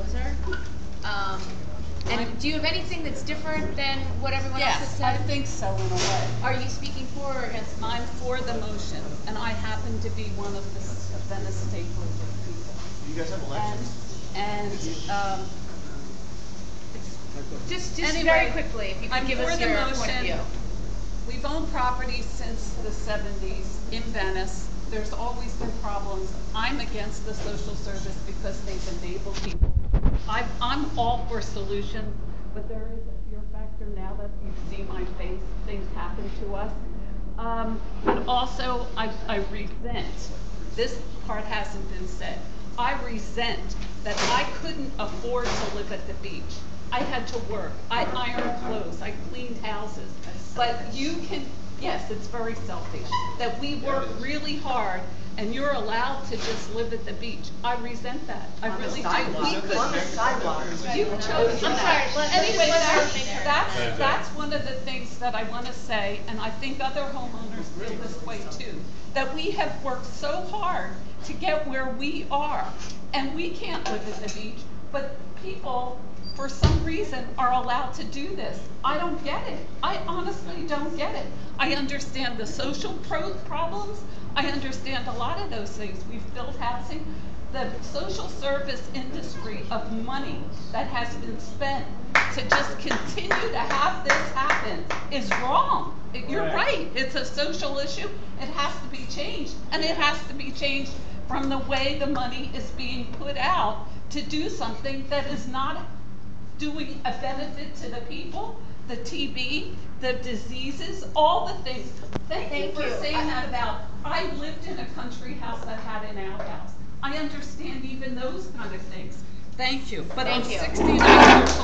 Moser. Um, and do you have anything that's different than what everyone else has Yes, said? I think so in a way. Are you speaking for or against? I'm for the motion, and I happen to be one of the s- Venice State Board people. You guys have elections? and, um, Just, just Anyway, very quickly, if you I'm could give for us the your point of motion. view. We've owned property since the seventies in Venice. There's always been problems. I'm against the social service because they've enabled people. I, I'm all for solutions, but there is a fear factor now that you see my face, things happen to us. Um, but also, I, I resent, this part hasn't been said. I resent that I couldn't afford to live at the beach. I had to work. I ironed clothes. I cleaned houses. But you can, yes, it's very selfish, that we work really hard and you're allowed to just live at the beach. I resent that. I On the really do. sidewalk. We could- On the sidewalk. You chose I'm that. sorry, let- Anyway, let that's, make her- that's, that's one of the things that I wanna say, and I think other homeowners feel this way too. That we have worked so hard to get where we are, and we can't live at the beach, but people, for some reason, are allowed to do this. I don't get it. I honestly don't get it. I understand the social pro- problems, I understand a lot of those things. We've built housing. The social service industry of money that has been spent to just continue to have this happen is wrong. You're right, it's a social issue, it has to be changed, and it has to be changed from the way the money is being put out to do something that is not doing a benefit to the people, the TB, the diseases, all the things. Thank you Thank for you. saying I- that about, I lived in a country house that had an outhouse. I understand even those kind of things. Thank you, but I'm Thank you. sixty-nine years